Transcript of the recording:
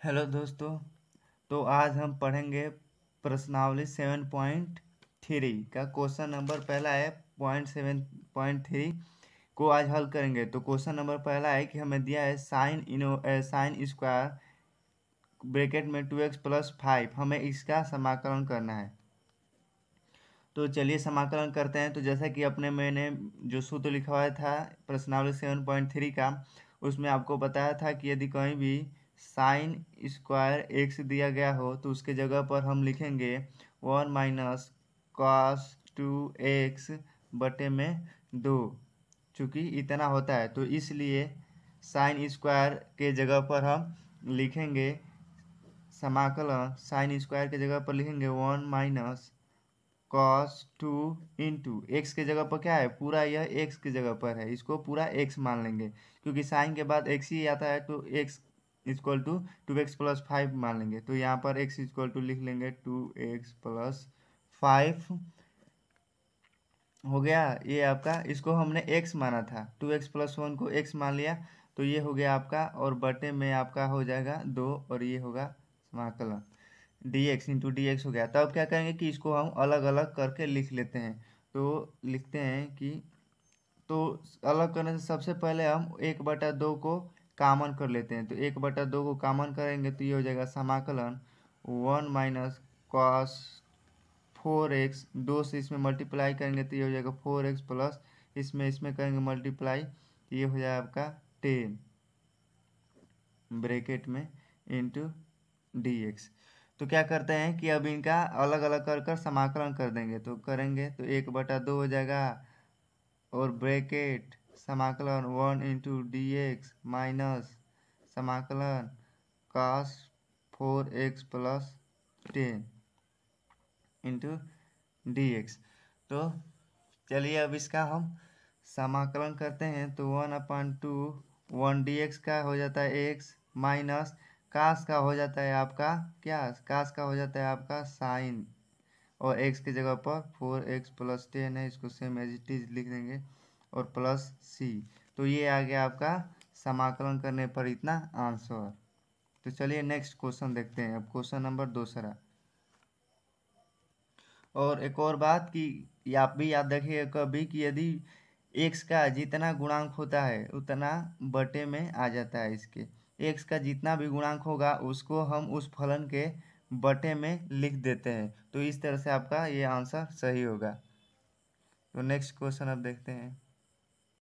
Hello दोस्तों तो आज हम पढ़ेंगे प्रश्नावली सेवन पॉइंट थ्री का क्वेश्चन नंबर पहला है पॉइंट सेवन, पॉइंट थ्री को आज हल करेंगे। तो क्वेश्चन नंबर पहला है कि हमें दिया है साइन इनो साइन स्क्वायर ब्रैकेट में टू एक्स प्लस फाइव हमें इसका समाकलन करना है। तो चलिए समाकलन करते हैं। तो जैसा कि अपने मैंने जो सूत्र लिखा हुआ था प्रश्नावली सेवन पॉइंट थ्री का, उसमें आपको बताया था कि यदि कहीं भी साइन स्क्वायर एक्स दिया गया हो तो उसके जगह पर हम लिखेंगे one minus cos two x बटे में दो, चूँकि इतना होता है। तो इसलिए साइन स्क्वायर के जगह पर हम लिखेंगे समाकलन साइन स्क्वायर के जगह पर लिखेंगे one minus cos two into x के जगह पर क्या है? पूरा यह एक्स की जगह पर है। इसको पूरा एक्स मान लेंगे, क्योंकि साइन के बाद एक्स ही आता है तो x equal to two x plus five मान लेंगे। तो यहाँ पर एक्स इक्वल टू लिख लेंगे टू एक्स प्लस फाइव। हो गया ये आपका, इसको हमने एक्स माना था। टू एक्स प्लस वन को एक्स मान लिया तो ये हो गया आपका, और बटे में आपका हो जाएगा दो, और ये होगा समाकलन। D x into d x हो गया। तब क्या करेंगे कि इसको हम अलग अलग करके लिख लेते हैं। तो लिखते हैं कि तो अलग करने से सबसे पहले हम एक बटा दो को कामन कर लेते हैं। तो एक बटा दो को कामन करेंगे तो ये हो जाएगा समाकलन one minus cos four x दो से इसमें मल्टीप्लाई करेंगे तो ये हो जाएगा फोर एक्स प्लस इसमें इसमें करेंगे मल्टीप्लाई तो ये हो जाएगा आपका टेन ब्रेकेट में इंटू डी एक्स तो क्या करते हैं कि अब इनका अलग अलग कर कर समाकलन कर देंगे। तो करेंगे तो एक बटा दो हो जाएगा और ब्रैकेट समाकलन one into d x minus समाकलन cos four x plus ten into d x तो चलिए अब इसका हम समाकलन करते हैं तो one upon two one d x का हो जाता है एक्स माइनस कास का हो जाता है आपका क्या? कास का हो जाता है आपका साइन और एक्स की जगह पर फोर एक्स प्लस टेन है, इसको सेम एज इट इज़ लिख देंगे। और प्लस सी। तो ये आ गया आपका समाकलन करने पर इतना आंसर। तो चलिए नेक्स्ट क्वेश्चन देखते हैं। अब क्वेश्चन नंबर दूसरा। और एक और बात कि आप भी याद रखिए कभी कि यदि एक्स का जितना गुणांक होता है, उतना बटे में आ जाता है इसके। एक्स का जितना भी गुणांक होगा, उसको हम उस फलन के बटे में लिख देते हैं। तो इस तरह से आपका ये आंसर सही होगा। तो नेक्स्ट क्वेश्चन अब देखते हैं।